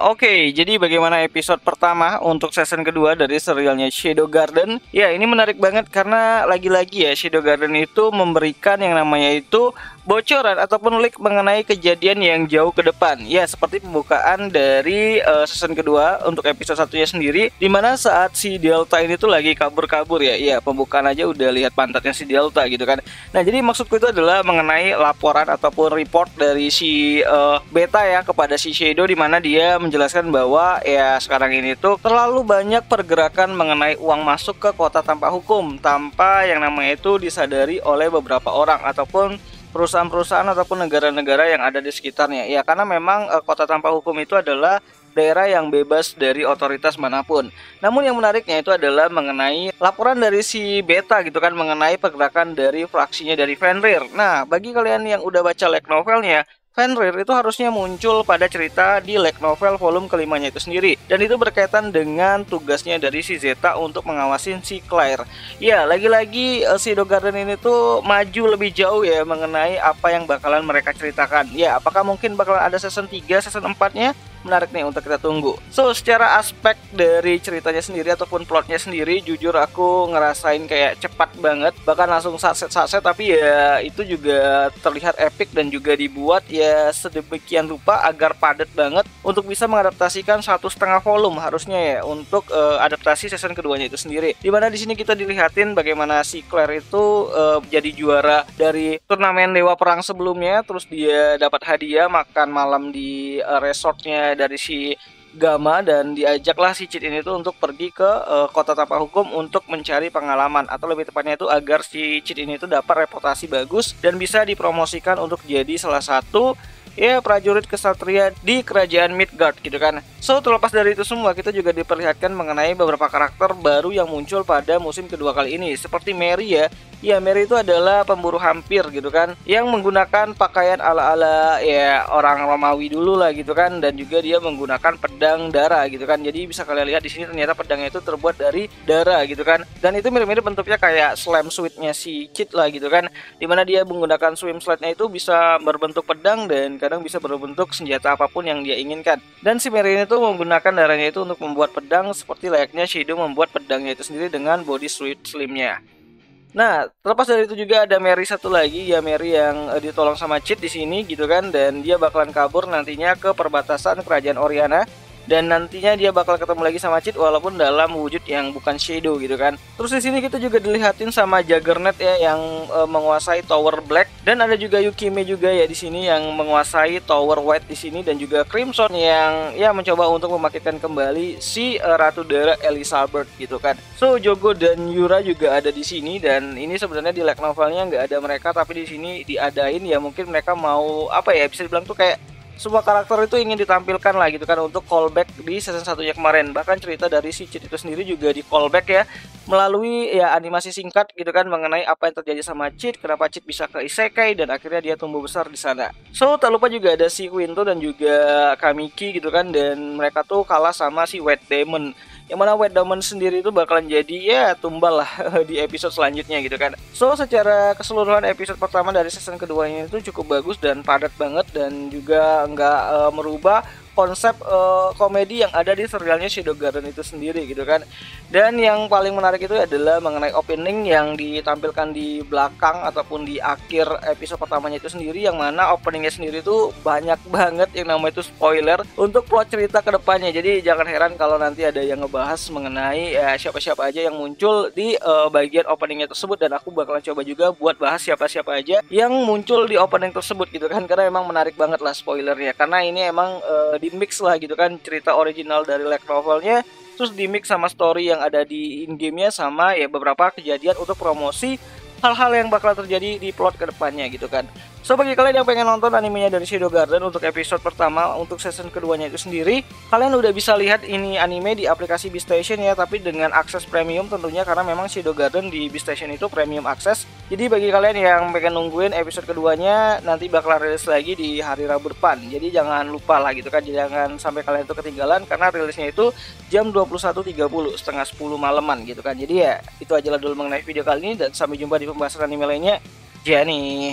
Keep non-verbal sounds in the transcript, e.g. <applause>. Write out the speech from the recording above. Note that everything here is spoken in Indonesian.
Oke, jadi bagaimana episode pertama untuk season kedua dari serialnya Shadow Garden? Ya, ini menarik banget karena lagi-lagi ya Shadow Garden itu memberikan yang namanya itu bocoran ataupun leak mengenai kejadian yang jauh ke depan. Ya, seperti pembukaan dari uh, season kedua untuk episode satunya sendiri di mana saat si Delta ini tuh lagi kabur-kabur ya. Iya, pembukaan aja udah lihat pantatnya si Delta gitu kan. Nah, jadi maksudku itu adalah mengenai laporan ataupun report dari si uh, Beta ya kepada si Shadow di mana dia menjelaskan bahwa ya sekarang ini tuh terlalu banyak pergerakan mengenai uang masuk ke kota tanpa hukum tanpa yang namanya itu disadari oleh beberapa orang ataupun perusahaan-perusahaan ataupun negara-negara yang ada di sekitarnya. Ya, karena memang uh, kota tanpa hukum itu adalah daerah yang bebas dari otoritas mana pun. Namun yang menariknya itu adalah mengenai laporan dari si Beta gitu kan mengenai pergerakan dari fraksinya dari Fenrir. Nah, bagi kalian yang udah baca like novelnya, Fenrir itu harusnya muncul pada cerita di Light Novel volume kelimanya itu sendiri dan itu berkaitan dengan tugasnya dari si Zeta untuk mengawasin si Claire. Ya, lagi-lagi uh, si Dogarden ini tuh maju lebih jauh ya mengenai apa yang bakalan mereka ceritakan. Ya, apakah mungkin bakalan ada season 3, season 4-nya? Menarik nih untuk kita tunggu. So, secara aspek dari ceritanya sendiri ataupun plotnya sendiri, jujur aku ngerasain kayak cepat banget, bahkan langsung saset-saset, tapi ya itu juga terlihat epic dan juga dibuat ya sedemikian rupa agar padat banget untuk bisa mengadaptasikan satu setengah volume harusnya ya untuk uh, adaptasi season keduanya itu sendiri. Di mana di sini kita dilihatin bagaimana si Claire itu uh, jadi juara dari turnamen Dewa Perang sebelumnya, terus dia dapat hadiah makan malam di uh, resortnya dari si Gama dan diajaklah si Cid ini tuh untuk pergi ke uh, kota tanpa hukum untuk mencari pengalaman. Atau lebih tepatnya itu agar si Cid ini tuh dapat reputasi bagus dan bisa dipromosikan untuk jadi salah satu ya prajurit kesatria di kerajaan Midgard gitu kan. So terlepas dari itu semua kita juga diperlihatkan mengenai beberapa karakter baru yang muncul pada musim kedua kali ini. Seperti Mary ya. Ya Mary itu adalah pemburu hampir gitu kan. Yang menggunakan pakaian ala-ala ya orang Romawi dulu lah gitu kan. Dan juga dia menggunakan pedang darah gitu kan. Jadi bisa kalian lihat di sini ternyata pedangnya itu terbuat dari darah gitu kan. Dan itu mirip-mirip bentuknya kayak slam switchnya si Cid lah gitu kan. Di mana dia menggunakan swim slide-nya itu bisa berbentuk pedang dan kadang bisa berbentuk senjata apa pun yang dia inginkan. Dan si Mary ini tuh menggunakan darahnya itu untuk membuat pedang seperti layaknya Shadow membuat pedangnya itu sendiri dengan body suit slimnya. Nah, terlepas dari itu juga ada Mary satu lagi ya Mary yang uh, ditolong sama Cid di sini gitu kan dan dia bakalan kabur nantinya ke perbatasan kerajaan Oriana dan nantinya dia bakal ketemu lagi sama Cid walaupun dalam wujud yang bukan shadow gitu kan. Terus di sini kita juga dilihatin sama Juggernaut ya yang e, menguasai Tower Black dan ada juga Yukime juga ya di sini yang menguasai Tower White di sini dan juga Crimson yang ya mencoba untuk memakitkan kembali si e, Ratu Dara Elizabeth gitu kan. So Jogo dan Yura juga ada di sini dan ini sebenarnya di light novelnya nggak ada mereka tapi di sini diadain ya mungkin mereka mau apa ya bisa dibilang tuh kayak semua karakter itu ingin ditampilkan lah gitu kan untuk callback di season satunya kemarin. Bahkan cerita dari si Cid itu sendiri juga di callback ya melalui ya animasi singkat gitu kan mengenai apa yang terjadi sama Cid kenapa Cid bisa ke Isekai dan akhirnya dia tumbuh besar di sana. So tak lupa juga ada si Quinto dan juga Kamiki gitu kan dan mereka tuh kalah sama si White Demon yang mana White Diamond sendiri itu bakalan jadi ya tumbal lah <laughs> di episode selanjutnya gitu kan so secara keseluruhan episode pertama dari season kedua ini itu cukup bagus dan padat banget dan juga nggak uh, merubah konsep uh, komedi yang ada di serialnya Shadow Garden itu sendiri gitu kan. Dan yang paling menarik itu adalah mengenai opening yang ditampilkan di belakang ataupun di akhir episode pertamanya itu sendiri yang mana openingnya sendiri itu banyak banget yang namanya itu spoiler untuk plot cerita ke depannya. Jadi jangan heran kalau nanti ada yang ngebahas mengenai ya, siapa-siapa aja yang muncul di uh, bagian openingnya tersebut. Dan aku bakalan coba juga buat bahas siapa-siapa aja yang muncul di opening tersebut gitu kan. Karena emang menarik banget lah spoilernya. Karena ini emang uh, di mix lah gitu kan cerita original dari light novelnya terus di mix sama story yang ada di in gamenya sama ya beberapa kejadian untuk promosi hal-hal yang bakal terjadi di plot ke depannya gitu kan So bagi kalian yang pengen nonton animenya dari Shadow Garden untuk episode pertama untuk season keduanya itu sendiri Kalian udah bisa lihat ini anime di aplikasi Beastation ya Tapi dengan akses premium tentunya karena memang Shadow Garden di Beastation itu premium akses. Jadi bagi kalian yang pengen nungguin episode keduanya nanti bakal rilis lagi di hari Rabu depan. Jadi jangan lupa lah gitu kan Jangan sampai kalian itu ketinggalan karena rilisnya itu jam 21.30 setengah 10 malaman gitu kan. Jadi ya itu aja lah dulu mengenai video kali ini dan sampai jumpa di pembahasan anime lainnya. Jani